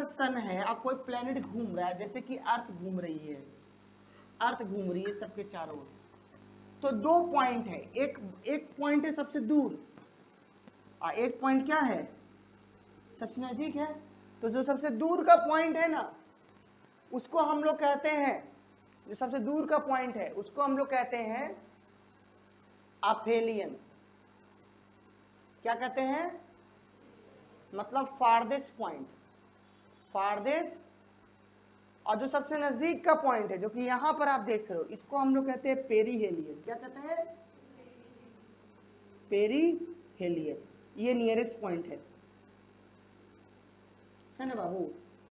पर सन है और कोई प्लेनेट घूम रहा है, जैसे कि अर्थ घूम रही है। अर्थ घूम रही है सबके चारों ओर। तो दो पॉइंट है। एक एक पॉइंट है सबसे दूर। और एक पॉइंट क्या है? सबसे नज़दीक है। तो जो सबसे दूर का पॉइंट है ना, उसको हम लोग कहते हैं, जो सबसे दूर का पॉइंट है, उसको हम लोग कहते हैं अफेलियन क्या कहते हैं? मतलब फारदेस्ट पॉइंट फारदेस्ट और जो सबसे नज़दीक का पॉइंट है, जो कि यहाँ पर आप देख रहे हो, इसको हम लोग कहते हैं पेरी हेलियन क्या कहते हैं? पेरी हेलियन ये नियरेस्ट पॉइंट है। है ना बाबू